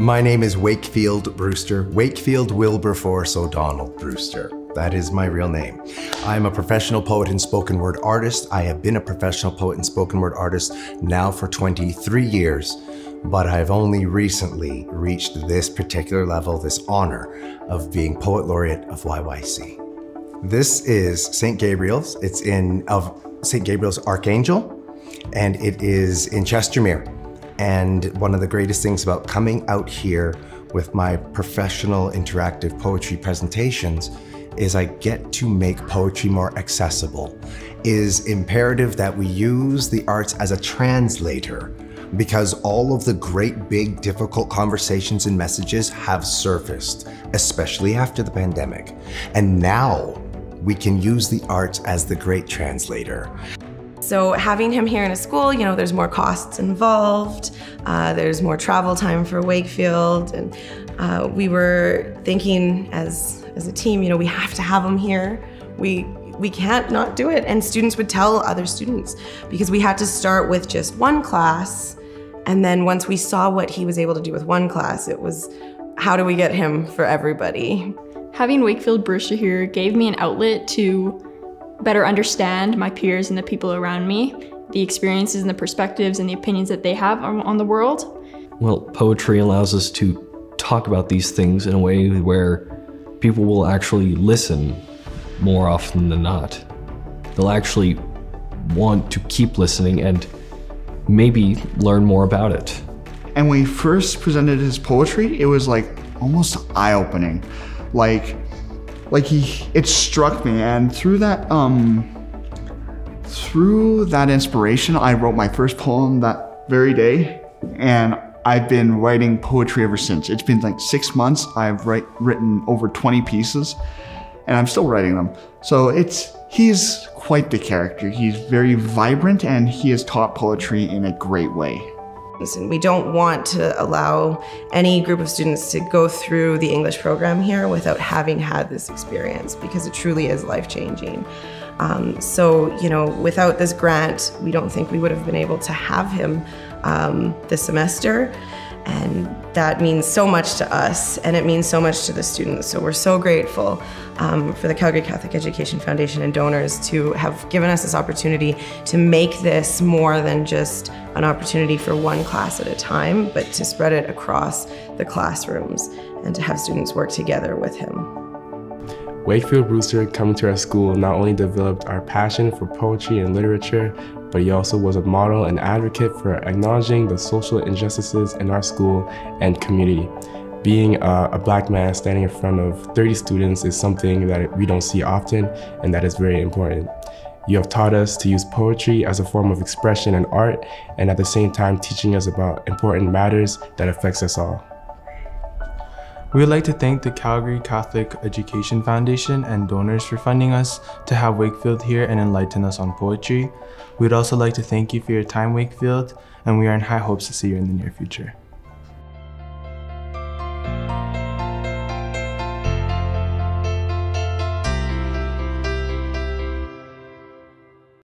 My name is Wakefield Brewster, Wakefield Wilberforce O'Donnell Brewster. That is my real name. I'm a professional poet and spoken word artist. I have been a professional poet and spoken word artist now for 23 years, but I've only recently reached this particular level, this honor of being Poet Laureate of YYC. This is St. Gabriel's. It's in of St. Gabriel's Archangel, and it is in Chestermere. And one of the greatest things about coming out here with my professional interactive poetry presentations is I get to make poetry more accessible. It is imperative that we use the arts as a translator because all of the great, big, difficult conversations and messages have surfaced, especially after the pandemic. And now we can use the arts as the great translator. So having him here in a school, you know, there's more costs involved. Uh, there's more travel time for Wakefield, and uh, we were thinking as as a team, you know, we have to have him here. We we can't not do it. And students would tell other students because we had to start with just one class, and then once we saw what he was able to do with one class, it was how do we get him for everybody? Having Wakefield Brewster here gave me an outlet to better understand my peers and the people around me, the experiences and the perspectives and the opinions that they have on, the world. Well, poetry allows us to talk about these things in a way where people will actually listen more often than not. They'll actually want to keep listening and maybe learn more about it. And when he first presented his poetry, it was like almost eye-opening. Like like he it struck me and through that um through that inspiration i wrote my first poem that very day and i've been writing poetry ever since. It's been like six months. I've write, written over 20 pieces and i'm still writing them. So it's he's quite the character. He's very vibrant and he has taught poetry in a great way and we don't want to allow any group of students to go through the English program here without having had this experience because it truly is life changing. Um, so, you know, without this grant, we don't think we would have been able to have him um, this semester. And that means so much to us and it means so much to the students. So we're so grateful um, for the Calgary Catholic Education Foundation and donors to have given us this opportunity to make this more than just an opportunity for one class at a time, but to spread it across the classrooms and to have students work together with him. Wakefield Brewster coming to our school not only developed our passion for poetry and literature, but he also was a model and advocate for acknowledging the social injustices in our school and community. Being a, black man standing in front of 30 students is something that we don't see often and that is very important. You have taught us to use poetry as a form of expression and art and at the same time teaching us about important matters that affects us all. We would like to thank the Calgary Catholic Education Foundation and donors for funding us to have Wakefield here and enlighten us on poetry. We would also like to thank you for your time, Wakefield, and we are in high hopes to see you in the near future.